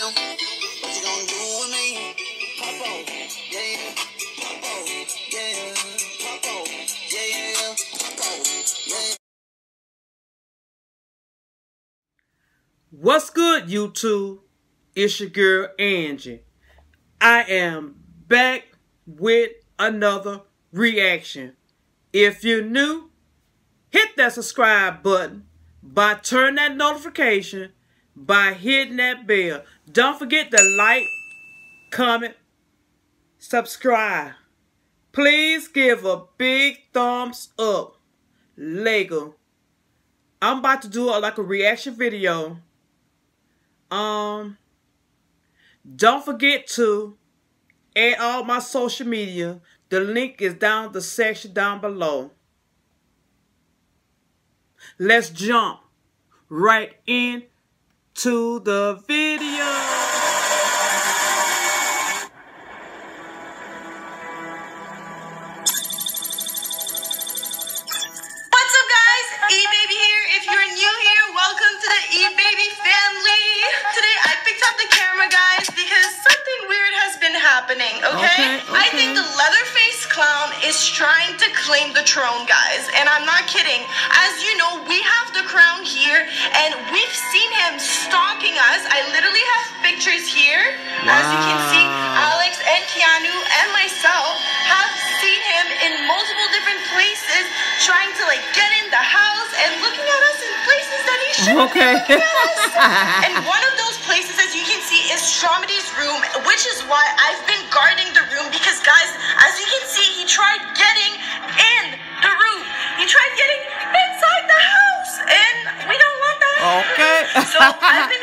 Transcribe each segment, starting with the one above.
What's good, YouTube? It's your girl Angie. I am back with another reaction. If you're new, hit that subscribe button by turning that notification by hitting that bell. Don't forget to like, comment, subscribe. Please give a big thumbs up. Lego. I'm about to do a, like a reaction video. Um, don't forget to add all my social media. The link is down the section down below. Let's jump right in to the video. What's up, guys? E-Baby here. If you're new here, welcome to the E-Baby family. Today, I picked up the camera, guys, because something weird has been happening, okay? Okay, I think okay. the Leatherface clown is trying to claim the throne, guys, and I'm not kidding. As you know, we have the crown here, and we've seen him stalking us. I literally have pictures here. As you can see, Alex and Keanu and myself have seen him in multiple different places trying to like get in the house and looking at us in places that he shouldn't Okay. be looking at us. and one of those places, as you can see, is Stromedi's room, which is why I've been guarding tried getting in the room. He tried getting inside the house, and we don't want that. Okay. so I've been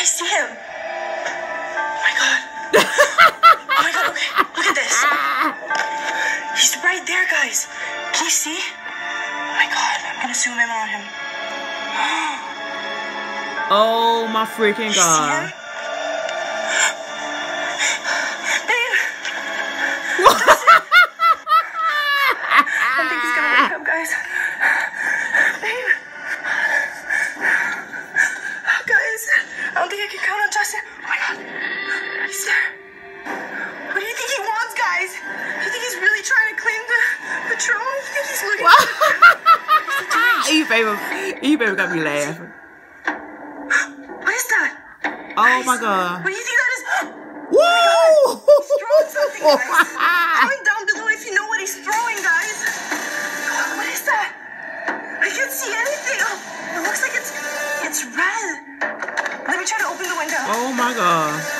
I see him. Oh my god. oh my god, okay, look at this. He's right there, guys. Can you see? Oh my god, I'm gonna zoom in on him. oh my freaking You see him? god. The E baby, got me laughing. What is that? Oh my god. What do you think that is? Oh Woo! He's throwing something, guys. Comment down below if you know what he's throwing, guys. What is that? I can't see anything. Oh, it looks like it's it's red. Let me try to open the window. Oh my god.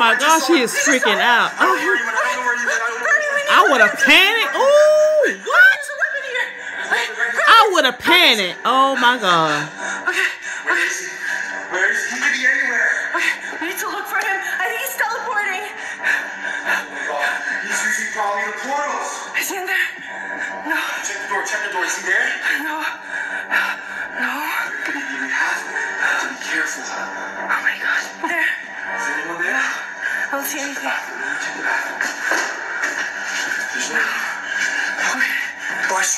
my I just gosh, she is freaking out. I don't know where he went. I don't know where he went. I don't know. Hurry, we need I would have panicked. Ooh, what? There's a weapon here. I would have panicked. Oh my god. Okay, Where is he? Where is he? He could be anywhere. okay. We need to look for him. I think he's teleporting. He's using probably the portals. Is he in there? No, Check the door. Check the door. Is he there? no, no.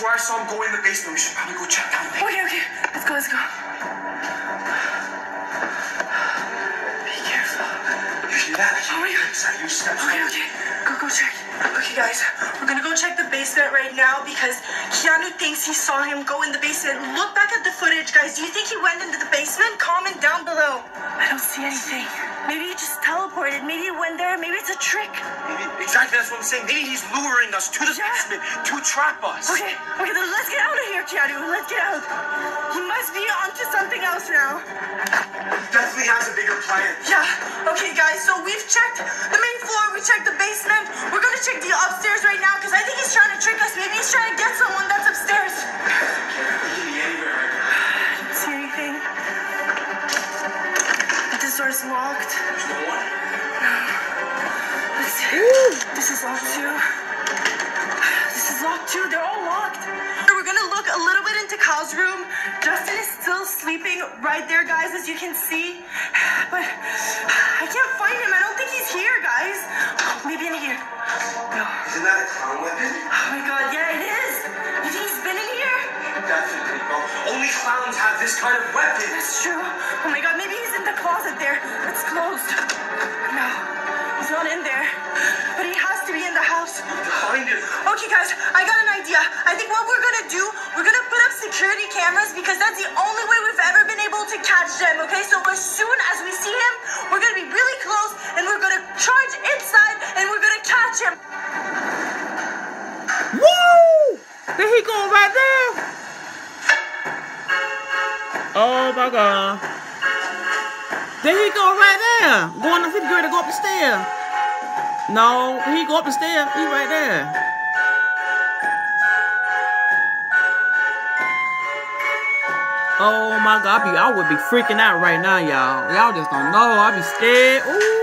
Swear I saw him go in the basement. We should probably go check down there. Okay, okay. Let's go, let's go. Be careful. You hear that? Oh my God. Is that your steps? Okay, okay. Go, go check. Okay, guys. We're gonna go check the basement right now because Keanu thinks he saw him go in the basement. Look back at the footage, guys. Do you think he went into the basement? Comment down below. I don't see anything. Maybe he just teleported. Maybe he went there. Maybe it's a trick. Maybe, exactly, that's what I'm saying. Maybe he's luring us to the Yeah. basement to trap us. Okay, okay, then let's get out of here, Keanu. Let's get out. He must be onto something else now. Definitely has a bigger plan. Yeah. Okay, guys. So we've checked the main floor. We checked the basement. We're gonna check the upstairs right now because I think he's trying to trick us. Maybe he's trying to get someone that's upstairs. Door's locked. There's no one. Let's see. This is locked too. This is locked too. They're all locked. We're gonna look a little bit into Kyle's room. Justin is still sleeping right there, guys, as you can see. But I can't find him. I don't think he's here, guys. Maybe in here. No. Isn't that a clown weapon? Oh my god, yeah, it is. You think he's been in here? Definitely, bro. Only clowns have this kind of weapon. That's true. Oh my god, maybe he's in the closet there. It's closed. No, he's not in there. But he has to be in the house. Find him. Okay, guys, I got an idea. I think what we're gonna do, we're gonna put up security cameras because that's the only way we've ever been able to catch them, okay? So as soon as we see him, we're gonna be really close and we're gonna charge inside and we're gonna catch him. Woo! There he go right there. Oh my god. There he go right there. Going up, he's ready to go up the stair. No, he go up the stair. He right there. Oh my god, I, be, I would be freaking out right now, y'all. Y'all just don't know. I'd be scared. Ooh.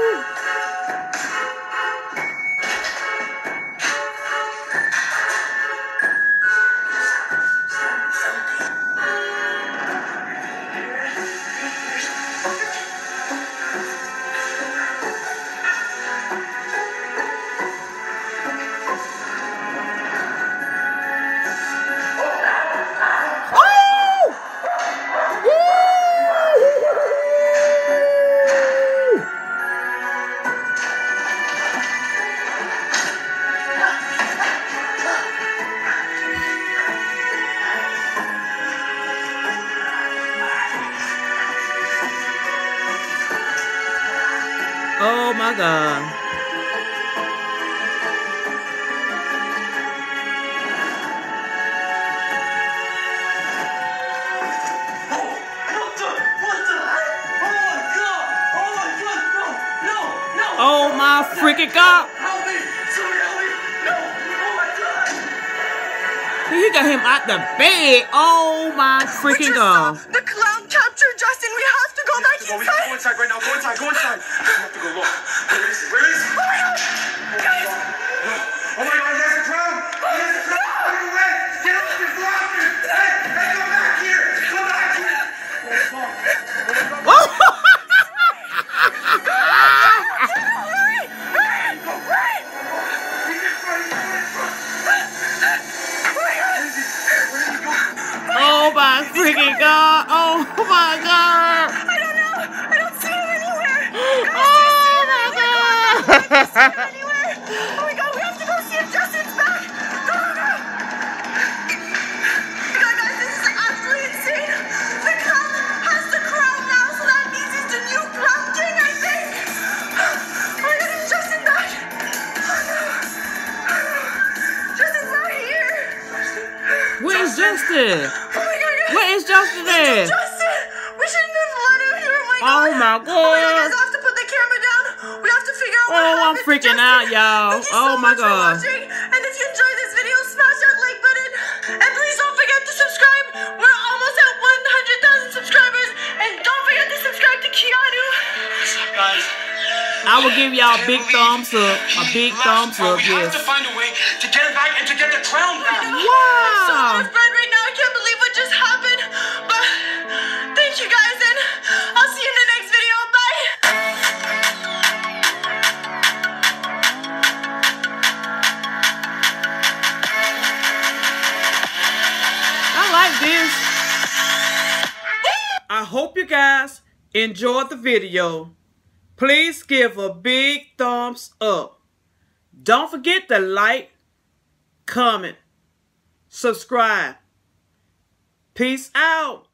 My freaking god. Help me! Somebody help me! No! Oh my god! He got him out the bed. Oh my freaking god. The clown captured Justin. We have to go back Go, we have to go inside. inside right now. Go inside. Go inside. We have to go look. Where is he? Where is he? Oh my god! Guys, Oh my god, there's a clown! There's a clown! Justin? Oh my god. Where is Justin at? Justin! We shouldn't have let him here. Oh my oh god. Oh my Oh my god. I have to put the camera down. We have to figure what Oh, I'm freaking out, y'all. You oh so Oh, my God. I will give y'all a big thumbs up. A big thumbs But up, we have yes. to find a way to get it back and to get the crown back. So Wow. out of breath right now. I can't believe what just happened. But thank you guys, and I'll see you in the next video. Bye. I like this. I hope you guys enjoyed the video. Please give a big thumbs up. Don't forget to like, comment, subscribe. Peace out.